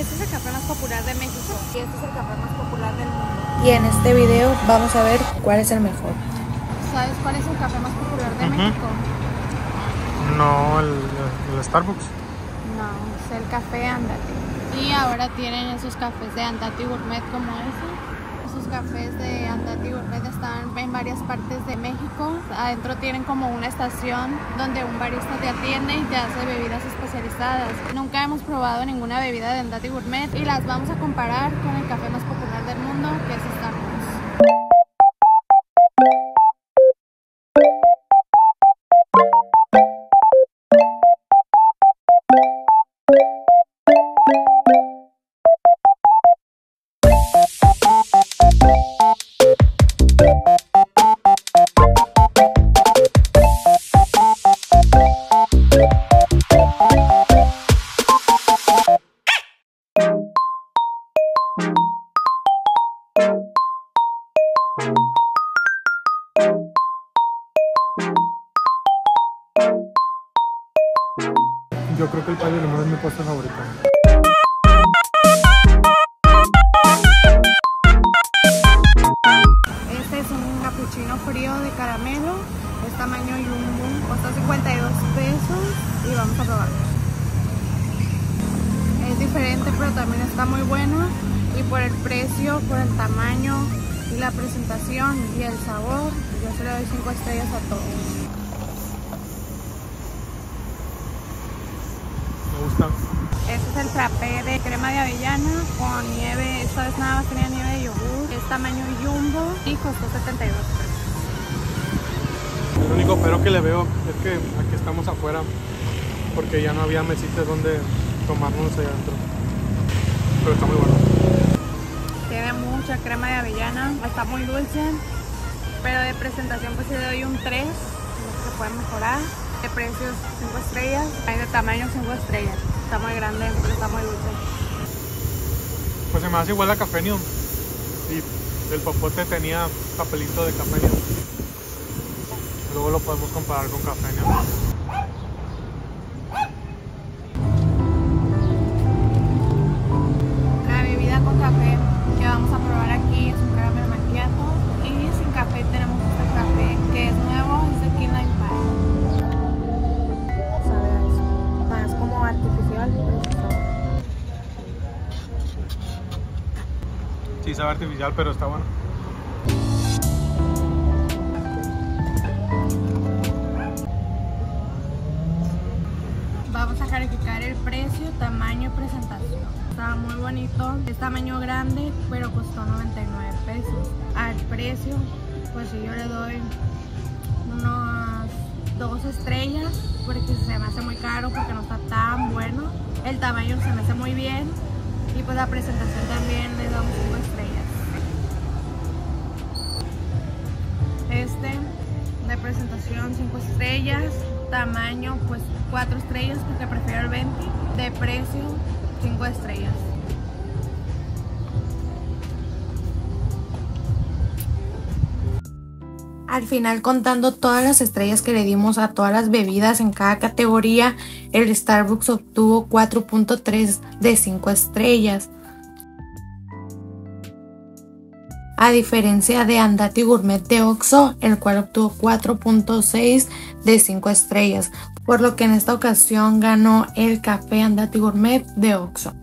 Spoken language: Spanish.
Este es el café más popular de México y este es el café más popular del mundo. Y en este video vamos a ver cuál es el mejor. ¿Sabes cuál es el café más popular de. México? No, el, el Starbucks. No, es el café Andati. Y ahora tienen esos cafés de Andati Gourmet como ese. Esos cafés de Andati Gourmet están en varias partes de México. Adentro tienen como una estación donde un barista te atiende y te hace bebidas especializadas. Nunca hemos probado ninguna bebida de Andati Gourmet y las vamos a comparar con el café más popular del mundo, que es Starbucks. Yo creo que el pay de limón es mi postre favorito. Este es un cappuccino frío de caramelo, es tamaño jumbo, cuesta 52 pesos y vamos a probarlo. Es diferente pero también está muy bueno y por el precio, por el tamaño y la presentación y el sabor, yo se le doy 5 estrellas a todos. Me gusta. Este es el frappé de crema de avellana con nieve, esta vez nada más tenía nieve de yogur, es tamaño jumbo y costó 72 pesos. El único pero que le veo es que aquí estamos afuera porque ya no había mesitas donde tomarnos allá adentro. Pero está muy bueno. Tiene mucha crema de avellana, está muy dulce, pero de presentación pues le doy un 3, no sé si se puede mejorar. De precios 5 estrellas, hay de tamaño 5 estrellas, está muy grande, pero está muy dulce. Pues se me hace igual a Cafenio. Y el popote tenía papelito de Cafenio. Luego lo podemos comparar con. La Sí, artificial, pero está bueno. Vamos a calificar el precio, tamaño y presentación. Está muy bonito, es tamaño grande, pero costó 99 pesos. Al precio, pues yo le doy unas dos estrellas, porque se me hace muy caro, porque no está tan bueno. El tamaño se me hace muy bien, y pues la presentación también le damos 5 estrellas. Este de presentación 5 estrellas, tamaño pues 4 estrellas porque prefiero el 20, de precio 5 estrellas. Al final, contando todas las estrellas que le dimos a todas las bebidas en cada categoría, el Starbucks obtuvo 4.3 de 5 estrellas. A diferencia de Andati Gourmet de Oxo, el cual obtuvo 4.6 de 5 estrellas, por lo que en esta ocasión ganó el café Andati Gourmet de Oxo.